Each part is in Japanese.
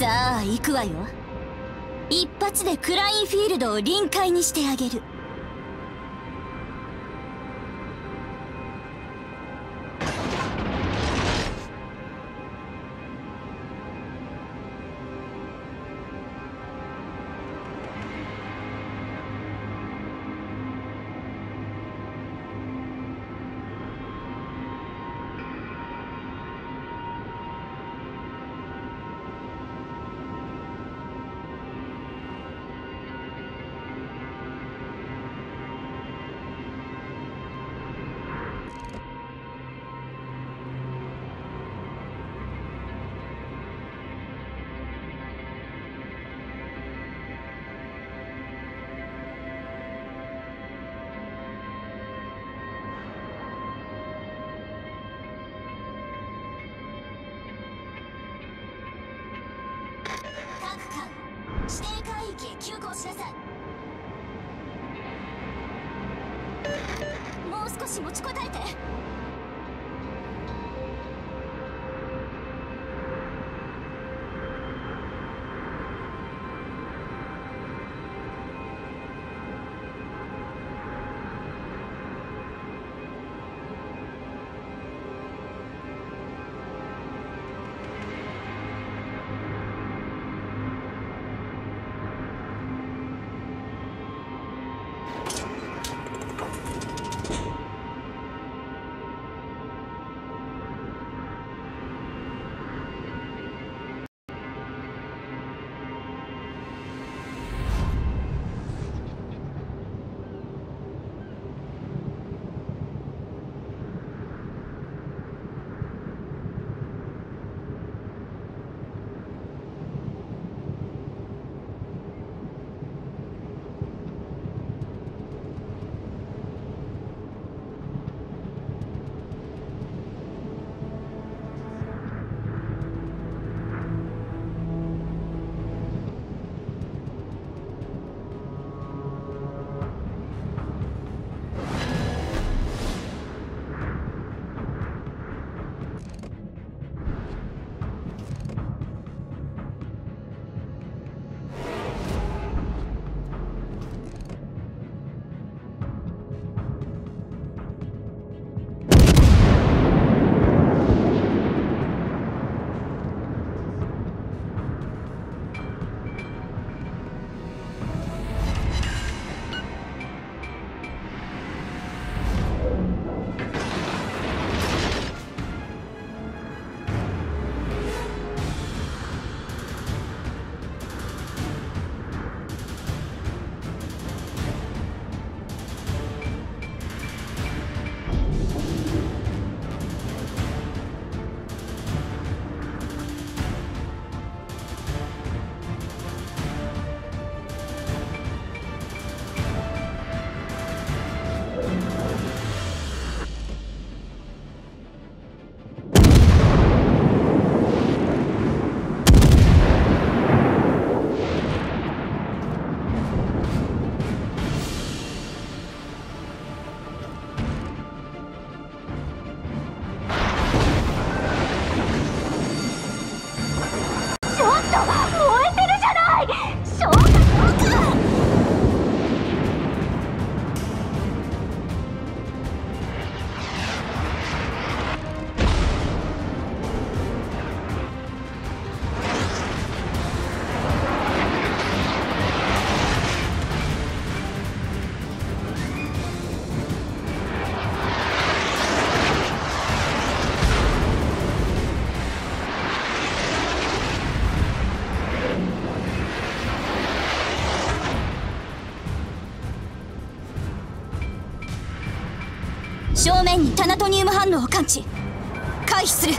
さあ行くわよ。一発でクラインフィールドを臨界にしてあげる。指定海域へ急行しなさいもう少し持ちこたえて。あっ。正面にタナトニウム反応を感知。回避する。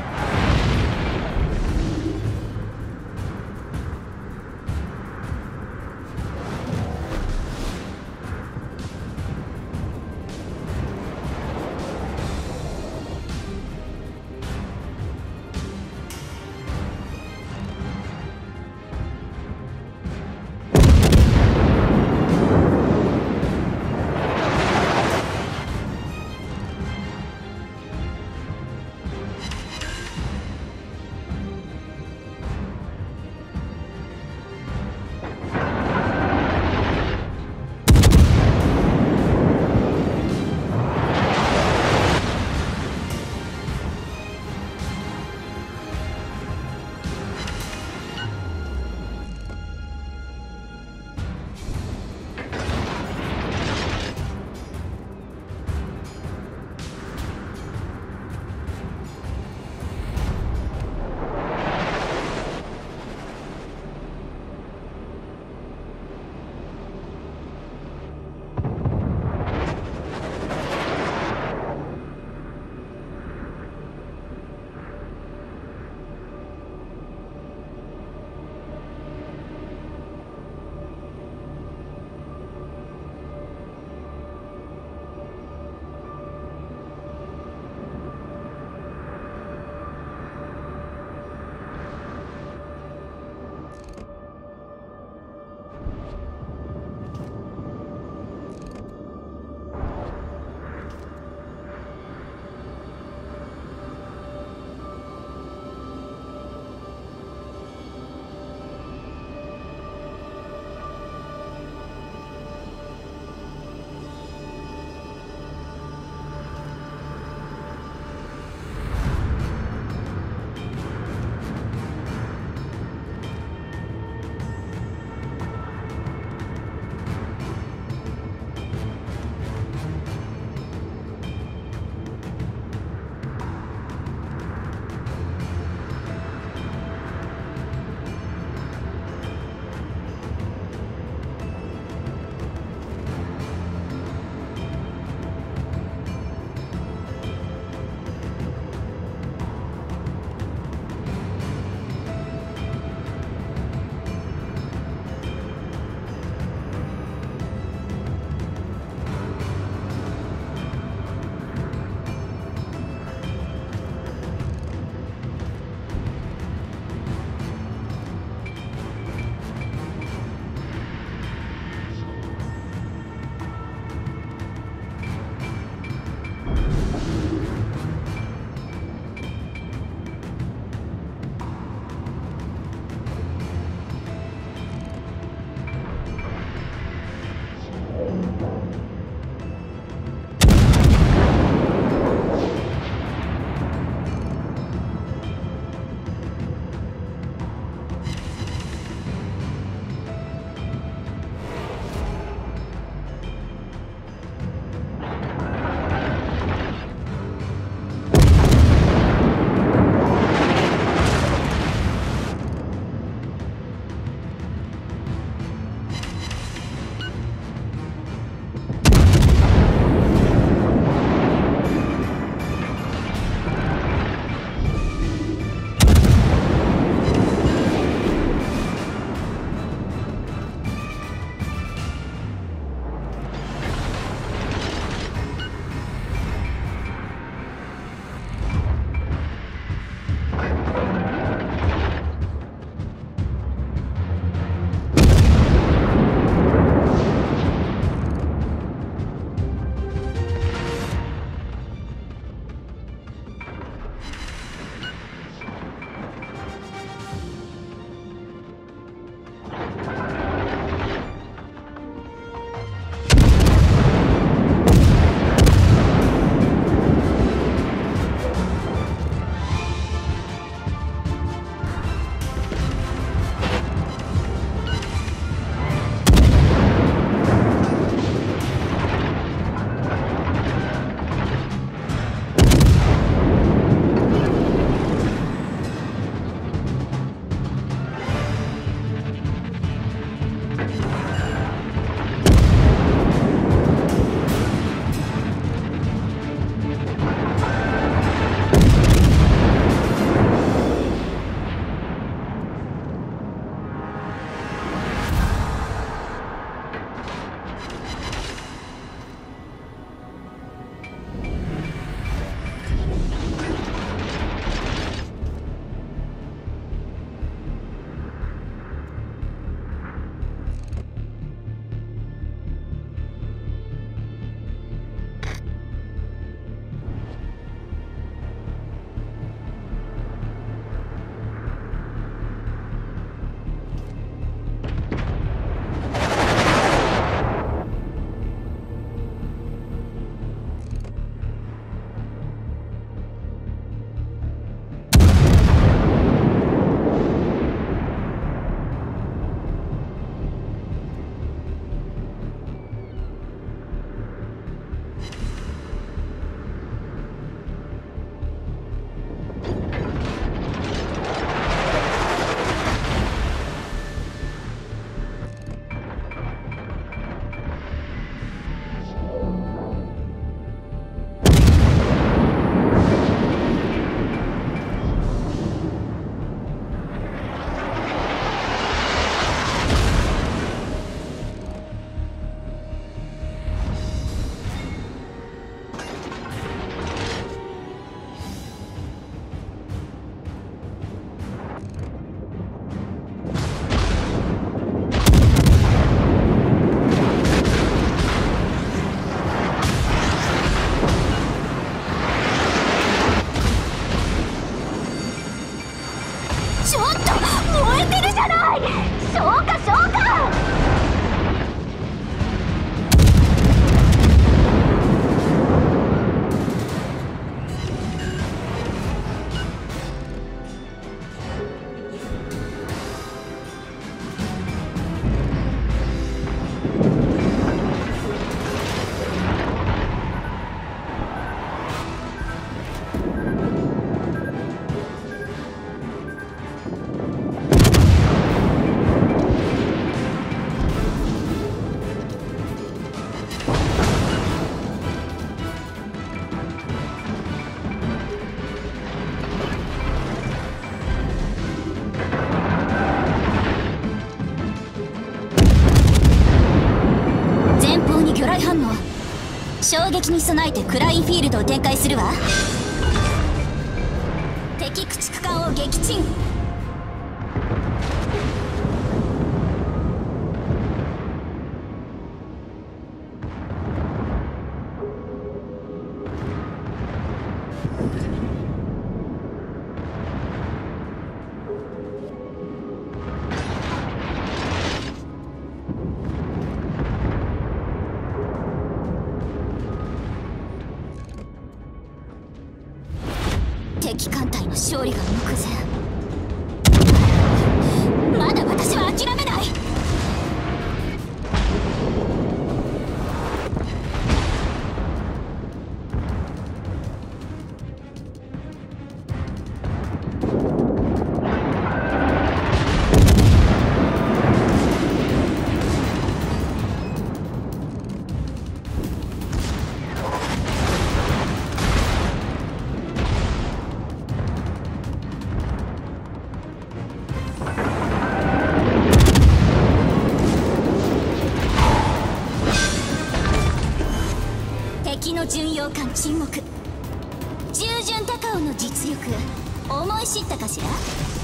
備えてクラインフィールドを展開するわ。敵駆逐艦を撃沈。勝利が目沈黙。従順高尾の実力思い知ったかしら？